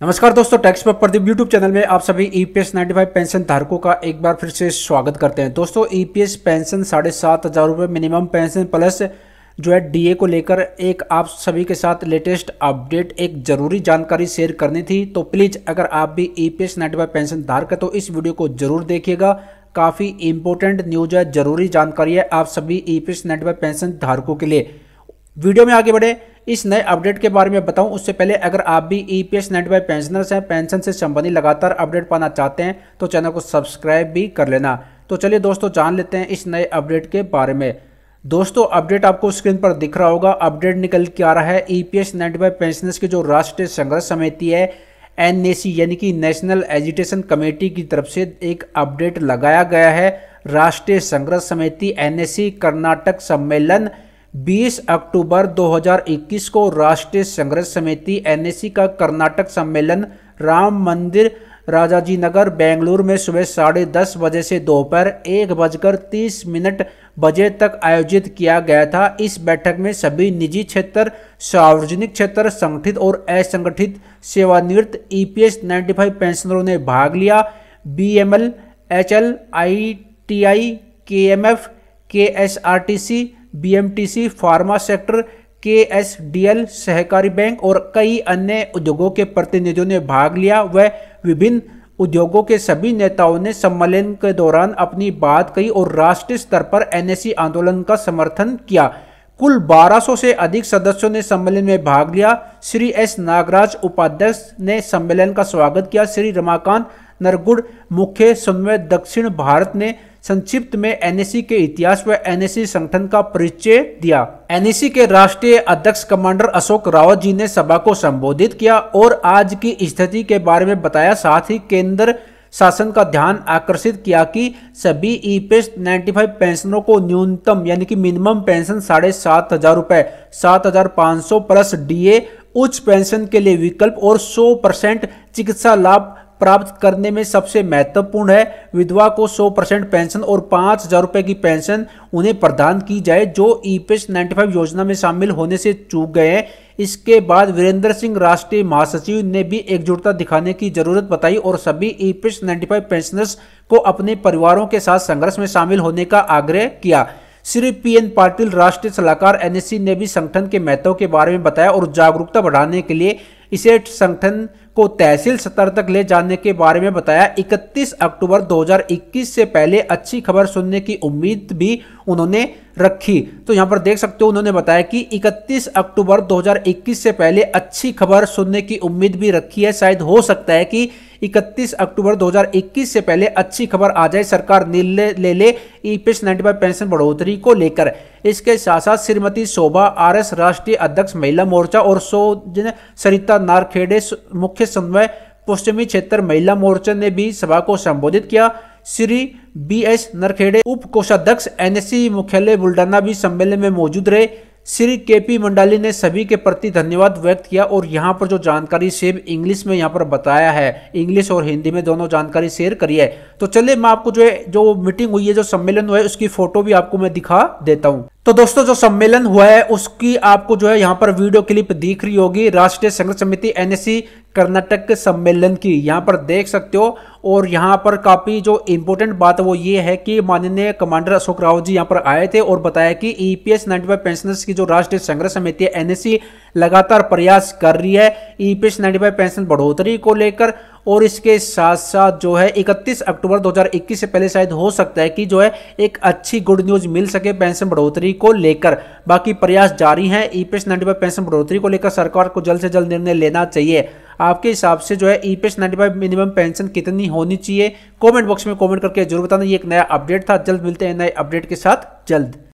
नमस्कार दोस्तों टैक्स पर प्रदीप यूट्यूब चैनल में आप सभी ईपीएस 95 पेंशन धारकों का एक बार फिर से स्वागत करते हैं। दोस्तों ईपीएस पेंशन साढ़े सात हज़ार रुपये मिनिमम पेंशन प्लस जो है डीए को लेकर एक आप सभी के साथ लेटेस्ट अपडेट एक ज़रूरी जानकारी शेयर करनी थी। तो प्लीज़ अगर आप भी ई पी पेंशन धारक है तो इस वीडियो को ज़रूर देखिएगा। काफ़ी इंपॉर्टेंट न्यूज़ है, ज़रूरी जानकारी है आप सभी ई पी पेंशन धारकों के लिए। वीडियो में आगे बढ़े इस नए अपडेट के बारे में बताऊँ, उससे पहले अगर आप भी E P S ninety five pensioners हैं पेंशन से संबंधित लगातार अपडेट पाना चाहते हैं तो चैनल को सब्सक्राइब भी कर लेना। तो चलिए दोस्तों, जान लेते हैं इस नए अपडेट के बारे में। दोस्तों, अपडेट आपको स्क्रीन पर दिख रहा होगा। अपडेट निकल के आ रहा है। E P S ninety five pensioners की जो राष्ट्रीय संघर्ष समिति है एन यानी कि नेशनल एजुटेशन कमेटी की तरफ़ से एक अपडेट लगाया गया है। राष्ट्रीय संघर्ष समिति एनएससी कर्नाटक सम्मेलन 20 अक्टूबर 2021 को राष्ट्रीय संघर्ष समिति एनएससी का कर्नाटक सम्मेलन राम मंदिर, राजाजी नगर, बेंगलुरु में सुबह साढ़े दस बजे से दोपहर एक बजकर तीस मिनट बजे तक आयोजित किया गया था। इस बैठक में सभी निजी क्षेत्र, सार्वजनिक क्षेत्र, संगठित और असंगठित सेवानिवृत्त ईपीएस 95 पेंशनरों ने भाग लिया। BML HL ITI KMF KSRTC BMTC, pharma sector K S D L सहकारी बैंक और कई अन्य उद्योगों के प्रतिनिधियों ने भाग लिया। व विभिन्न उद्योगों के सभी नेताओं ने सम्मेलन के दौरान अपनी बात कही और राष्ट्रीय स्तर पर एनएससी आंदोलन का समर्थन किया। कुल 1200 से अधिक सदस्यों ने सम्मेलन में भाग लिया। श्री एस नागराज उपाध्यक्ष ने सम्मेलन का स्वागत किया। श्री रमाकांत नरगुड़, मुख्य समन्वय दक्षिण भारत ने संक्षिप्त में एनएससी के इतिहास व एनएससी संगठन का परिचय दिया। एनएससी के राष्ट्रीय अध्यक्ष कमांडर अशोक रावत जी ने सभा को संबोधित किया और आज की स्थिति के बारे में बताया। साथ ही केंद्र शासन का ध्यान आकर्षित किया कि सभी ई ईपीएस 95 पेंशनों को न्यूनतम यानी कि मिनिमम पेंशन साढ़े सात हज़ार रुपए, सात हज़ार पाँच सौ प्लस डीए, उच्च पेंशन के लिए विकल्प और 100 परसेंट चिकित्सा लाभ प्राप्त करने में सबसे महत्वपूर्ण है। विधवा को 100 परसेंट पेंशन और पाँच हज़ार रुपये की पेंशन उन्हें प्रदान की जाए, जो ईपीएस 95 योजना में शामिल होने से चूक गए हैं। इसके बाद वीरेंद्र सिंह राष्ट्रीय महासचिव ने भी एकजुटता दिखाने की ज़रूरत बताई और सभी ईपीएस 95 पेंशनर्स को अपने परिवारों के साथ संघर्ष में शामिल होने का आग्रह किया। श्री पी एन पाटिल, राष्ट्रीय सलाहकार एनएससी ने भी संगठन के महत्व के बारे में बताया और जागरूकता बढ़ाने के लिए इसे संगठन को तहसील स्तर तक ले जाने के बारे में बताया। 31 अक्टूबर 2021 से पहले अच्छी खबर सुनने की उम्मीद भी उन्होंने रखी। तो यहाँ पर देख सकते हो, उन्होंने बताया कि 31 अक्टूबर 2021 से पहले अच्छी खबर सुनने की उम्मीद भी रखी है। शायद हो सकता है कि 31 अक्टूबर 2021 से पहले अच्छी खबर आ जाए। सरकार ले ले ले ईपीएस 95 पेंशन बढ़ोतरी को लेकर। इसके साथ साथ श्रीमती शोभा आर एस राष्ट्रीय अध्यक्ष महिला मोर्चा और सो सरिता नारखेड़े मुख्य समन्वय पश्चिमी क्षेत्र महिला मोर्चा ने भी सभा को संबोधित किया। श्री बी एस नरखेड़े उप कोषाध्यक्ष एनएससी मुख्यालय बुल्डाना भी सम्मेलन में मौजूद रहे। श्री के पी मंडाली ने सभी के प्रति धन्यवाद व्यक्त किया और यहाँ पर जो जानकारी सेव इंग्लिश में यहाँ पर बताया है, इंग्लिश और हिंदी में दोनों जानकारी शेयर करी है। तो चलिए मैं आपको जो है, जो मीटिंग हुई है, जो सम्मेलन हुआ है, उसकी फ़ोटो भी आपको मैं दिखा देता हूँ। तो दोस्तों, जो सम्मेलन हुआ है, उसकी आपको जो है यहाँ पर वीडियो क्लिप दिख रही होगी। राष्ट्रीय संघर्ष समिति एनएससी कर्नाटक सम्मेलन की। यहाँ पर देख सकते हो, और यहाँ पर काफ़ी जो इम्पोर्टेंट बात वो ये है कि माननीय कमांडर अशोक राव जी यहाँ पर आए थे और बताया कि ईपीएस 95 पेंशनर्स की जो राष्ट्रीय संघर्ष समिति है एनएससी लगातार प्रयास कर रही है ईपीएस 95 पेंशन बढ़ोतरी को लेकर। और इसके साथ साथ जो है 31 अक्टूबर 2021 से पहले शायद हो सकता है कि जो है एक अच्छी गुड न्यूज़ मिल सके पेंशन बढ़ोतरी को लेकर। बाकी प्रयास जारी हैं ईपीएस 95 पेंशन बढ़ोतरी को लेकर सरकार को जल्द से जल्द निर्णय लेना चाहिए। आपके हिसाब से जो है ईपीएस 95 मिनिमम पेंशन कितनी होनी चाहिए? कमेंट बॉक्स में कमेंट करके ज़रूर बताना। ये एक नया अपडेट था। जल्द मिलते हैं नए अपडेट के साथ। जल्द।